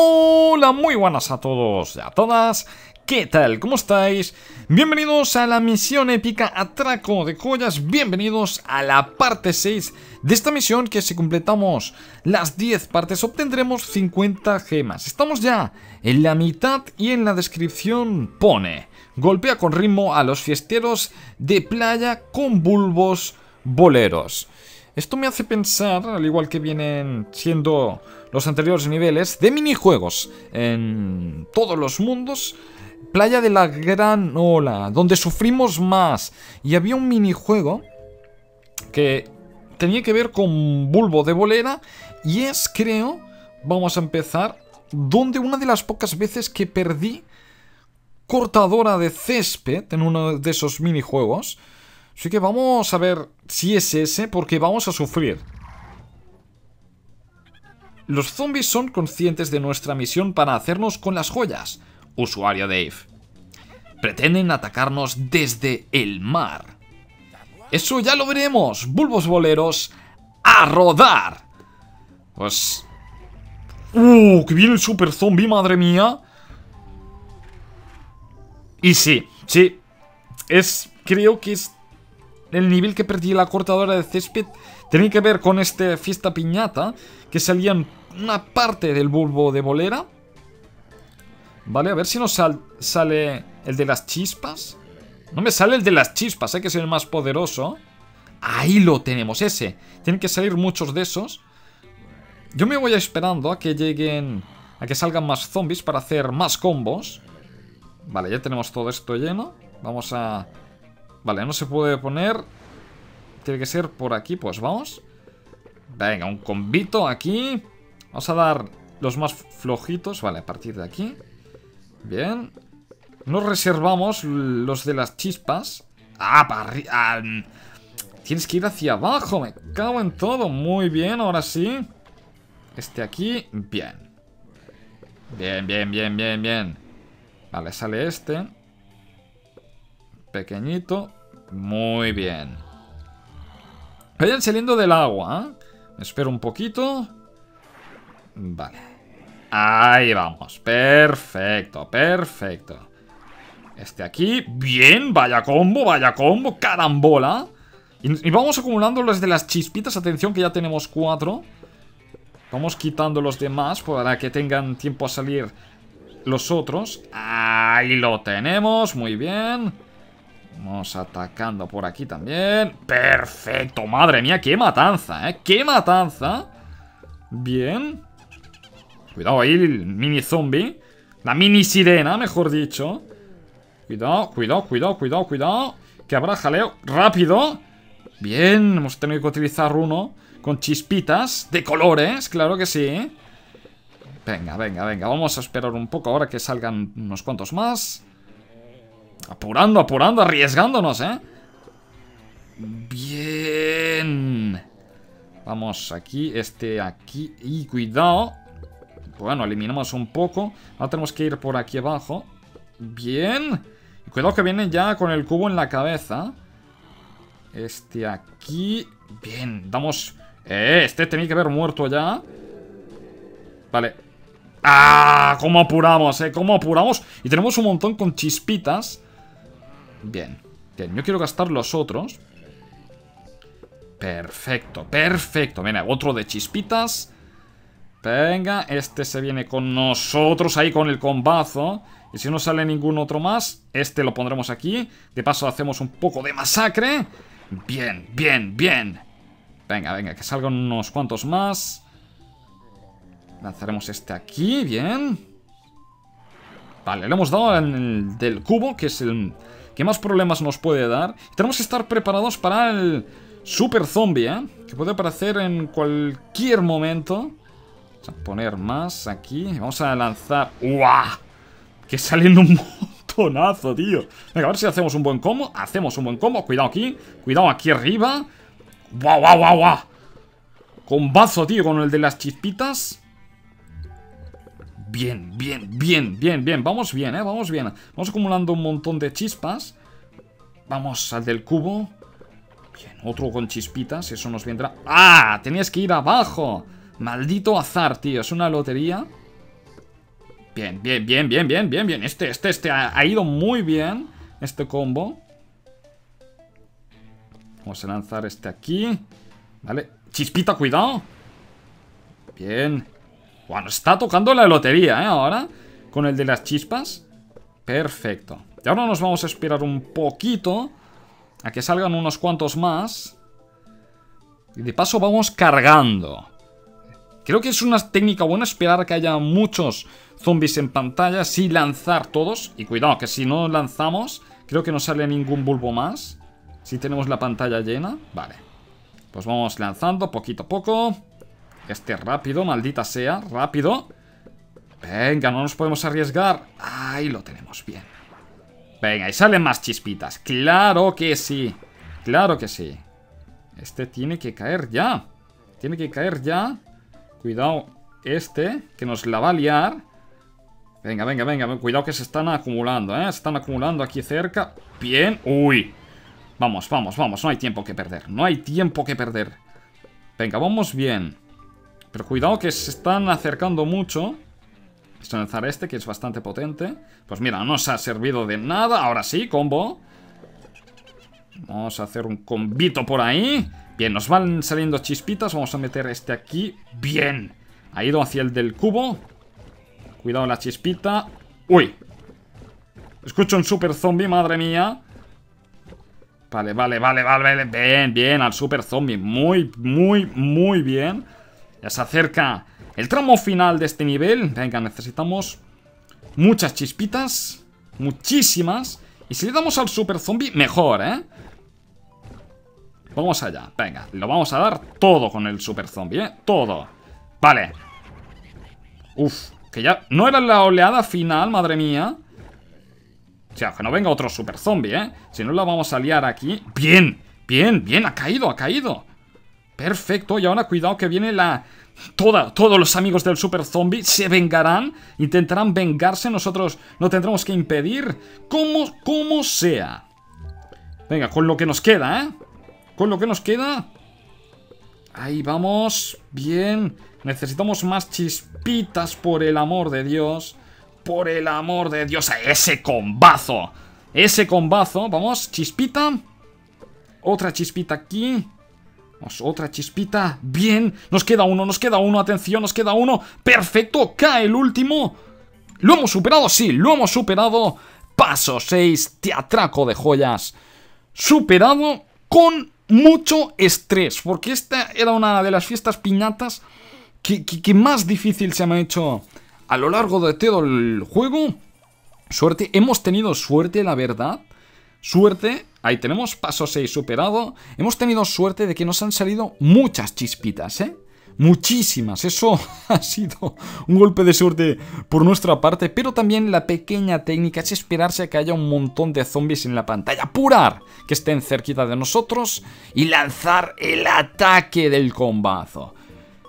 Hola, muy buenas a todos y a todas. ¿Qué tal? ¿Cómo estáis? Bienvenidos a la misión épica Atraco de Joyas. Bienvenidos a la parte 6 de esta misión que si completamos las 10 partes obtendremos 50 gemas. Estamos ya en la mitad y en la descripción pone Golpea con ritmo a los fiesteros de playa con bulbos boleros. Esto me hace pensar, al igual que vienen siendo los anteriores niveles, de minijuegos en todos los mundos. Playa de la Gran Ola, donde sufrimos más. Y había un minijuego que tenía que ver con bulbo de bolera. Y es, creo, vamos a empezar, donde una de las pocas veces que perdí cortadora de césped en uno de esos minijuegos. Así que vamos a ver si es ese, porque vamos a sufrir. Los zombies son conscientes de nuestra misión para hacernos con las joyas, usuario Dave. Pretenden atacarnos desde el mar. Eso ya lo veremos, bulbos boleros, a rodar. Pues... ¡Uh! ¡Que viene el super zombie, madre mía! Y sí, sí. Es... Creo que es el nivel que perdí la cortadora de césped tenía que ver con este fiesta piñata, que salían una parte del bulbo de bolera. Vale, a ver si nos sale el de las chispas. No me sale el de las chispas, hay que ser el más poderoso. Ahí lo tenemos, ese. Tienen que salir muchos de esos. Yo me voy esperando a que lleguen... A que salgan más zombies para hacer más combos. Vale, ya tenemos todo esto lleno. Vamos a Vale, no se puede poner. Tiene que ser por aquí, pues vamos. Venga, un combito aquí. Vamos a dar los más flojitos. Vale, a partir de aquí. Bien. Nos reservamos los de las chispas. Ah, para ah, Tienes que ir hacia abajo. Me cago en todo. Muy bien, ahora sí. Este aquí, bien. Bien, bien, bien, bien, bien. Vale, sale este Pequeñito muy bien. Vayan saliendo del agua. ¿eh? Espero un poquito. Vale. Ahí vamos. Perfecto, perfecto. Este aquí. Bien, vaya combo, vaya combo. Carambola. Y, y vamos acumulando los de las chispitas. Atención que ya tenemos cuatro. Vamos quitando los demás para que tengan tiempo a salir los otros. Ahí lo tenemos, muy bien. Vamos atacando por aquí también. ¡Perfecto! ¡Madre mía! ¡Qué matanza, eh! ¡Qué matanza! Bien. Cuidado ahí, el mini zombie. La mini sirena, mejor dicho. Cuidado, cuidado, cuidado, cuidado, cuidado. Que habrá jaleo. ¡Rápido! Bien, hemos tenido que utilizar uno con chispitas de colores, claro que sí. Venga, venga, venga. Vamos a esperar un poco ahora que salgan unos cuantos más. Apurando, apurando, arriesgándonos, ¿eh? Bien. Vamos aquí, este aquí. Y cuidado. Bueno, eliminamos un poco. Ahora tenemos que ir por aquí abajo. Bien. Cuidado que viene ya con el cubo en la cabeza. Este aquí. Bien, damos... Eh, este tenía que haber muerto ya. Vale. ¡Ah! ¿Cómo apuramos, eh? ¿Cómo apuramos? Y tenemos un montón con chispitas. Bien, bien, yo quiero gastar los otros. Perfecto, perfecto. Venga, otro de chispitas. Venga, este se viene con nosotros Ahí con el combazo. Y si no sale ningún otro más Este lo pondremos aquí. De paso hacemos un poco de masacre. Bien, bien, bien. Venga, venga, que salgan unos cuantos más. Lanzaremos este aquí, bien. Vale, le hemos dado el del cubo Que es el ¿Qué más problemas nos puede dar? Tenemos que estar preparados para el super zombie, ¿eh? Que puede aparecer en cualquier momento. Vamos a poner más aquí. Vamos a lanzar... ¡Uah! Que saliendo un montonazo, tío. Venga, a ver si hacemos un buen combo. Hacemos un buen combo. Cuidado aquí. Cuidado aquí arriba. ¡Guau, guau, guau, guau! Combazo, tío, con el de las chispitas. Bien, bien, bien, bien, bien. Vamos bien, ¿eh? Vamos bien. Vamos acumulando un montón de chispas. Vamos al del cubo. Bien, otro con chispitas. Eso nos vendrá... ¡Ah! Tenías que ir abajo. Maldito azar, tío. Es una lotería. Bien, bien, bien, bien, bien, bien, bien. Este, este, este ha, ido muy bien. Este combo. Vamos a lanzar este aquí. Vale. Chispita, cuidado. Bien. Bueno, está tocando la lotería, ¿eh? Ahora. Con el de las chispas. Perfecto. Y ahora nos vamos a esperar un poquito. A que salgan unos cuantos más. Y de paso vamos cargando. Creo que es una técnica buena esperar que haya muchos zombies en pantalla, sí lanzar todos. Y cuidado, que si no lanzamos, creo que no sale ningún bulbo más. Si tenemos la pantalla llena. Vale. Pues vamos lanzando poquito a poco. Este rápido, maldita sea, rápido. Venga, no nos podemos arriesgar. Ahí lo tenemos, bien. Venga, y salen más chispitas. Claro que sí. Claro que sí. Este tiene que caer ya. Tiene que caer ya. Cuidado este, que nos la va a liar. Venga, venga, venga. Cuidado que se están acumulando, ¿eh? Se están acumulando aquí cerca. Bien. Uy. Vamos, vamos, vamos. No hay tiempo que perder. No hay tiempo que perder. Venga, vamos bien. Pero cuidado que se están acercando mucho. A lanzar este, que es bastante potente. Pues mira, no se ha servido de nada. Ahora sí, combo. Vamos a hacer un combito por ahí. Bien, nos van saliendo chispitas. Vamos a meter este aquí. Bien. Ha ido hacia el del cubo. Cuidado la chispita. ¡Uy! Escucho un super zombie, madre mía. Vale, vale, vale, vale. Bien, bien, al super zombie. Muy, muy, muy bien. Ya se acerca el tramo final de este nivel. Venga, necesitamos muchas chispitas. Muchísimas. Y si le damos al super zombie, mejor, ¿eh? Vamos allá, venga, lo vamos a dar todo con el super zombie, ¿eh? Todo. Vale. Uf, que ya no era la oleada final, madre mía. O sea, que no venga otro super zombie, ¿eh? Si no la vamos a liar aquí. Bien, bien, bien, ha caído, ha caído. Perfecto, y ahora cuidado que viene la... Toda, todos los amigos del super zombie se vengarán, intentarán vengarse, nosotros no tendremos que impedir, como, como sea. Venga, con lo que nos queda, ¿eh? Con lo que nos queda... Ahí vamos. Bien. Necesitamos más chispitas, por el amor de Dios. Por el amor de Dios. ¡Ese combazo! Ese combazo. Vamos, chispita. Otra chispita aquí. Otra chispita. Bien. Nos queda uno, nos queda uno. Atención, nos queda uno. Perfecto. Cae el último. ¿Lo hemos superado? Sí, lo hemos superado. Paso 6. Te atraco de joyas. Superado con mucho estrés, porque esta era una de las fiestas piñatas que, más difícil se me ha hecho a lo largo de todo el juego. Suerte, hemos tenido suerte, la verdad. Suerte, ahí tenemos paso 6 superado. Hemos tenido suerte de que nos han salido muchas chispitas, ¿eh? muchísimas. Eso ha sido un golpe de suerte por nuestra parte, pero también la pequeña técnica es esperarse a que haya un montón de zombies en la pantalla, apurar que estén cerquita de nosotros y lanzar el ataque del combazo.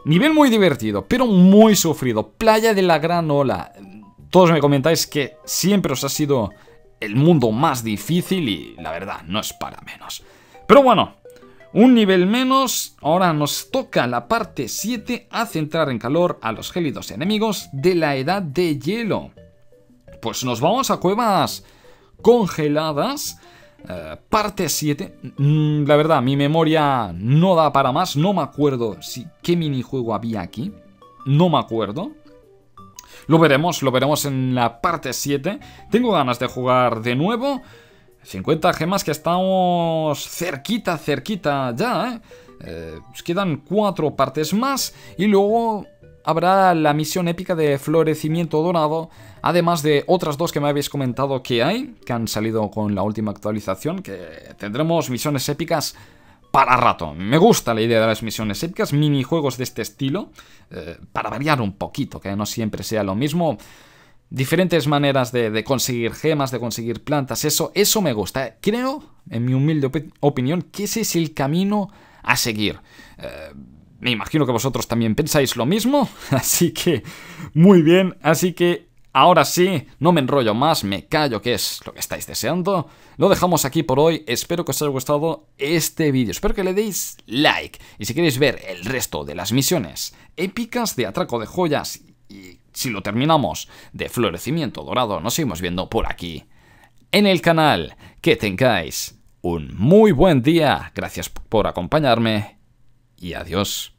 Nivel muy divertido, pero muy sufrido. Playa de la Gran Ola. Todos me comentáis que siempre os ha sido el mundo más difícil y la verdad no es para menos. Pero bueno, un nivel menos, ahora nos toca la parte 7 a centrar en calor a los gélidos enemigos de la edad de hielo. Pues nos vamos a cuevas congeladas. Eh, parte 7. Mm, la verdad, mi memoria no da para más. No me acuerdo si, qué minijuego había aquí. No me acuerdo. Lo veremos, lo veremos en la parte 7. Tengo ganas de jugar de nuevo. 50 gemas que estamos cerquita, cerquita ya, ¿eh? ¿eh? quedan cuatro partes más y luego habrá la misión épica de florecimiento dorado, además de otras dos que me habéis comentado que hay, que han salido con la última actualización, que tendremos misiones épicas para rato. Me gusta la idea de las misiones épicas, minijuegos de este estilo, eh, para variar un poquito, que no siempre sea lo mismo diferentes maneras de, conseguir gemas, de conseguir plantas, eso, eso me gusta. Creo, en mi humilde opinión, que ese es el camino a seguir. Eh, me imagino que vosotros también pensáis lo mismo, así que muy bien, así que ahora sí, no me enrollo más, me callo que es lo que estáis deseando. Lo dejamos aquí por hoy, espero que os haya gustado este vídeo, espero que le deis like y si queréis ver el resto de las misiones épicas de atraco de joyas y si lo terminamos de florecimiento dorado, nos seguimos viendo por aquí en el canal. Que tengáis un muy buen día. Gracias por acompañarme y adiós.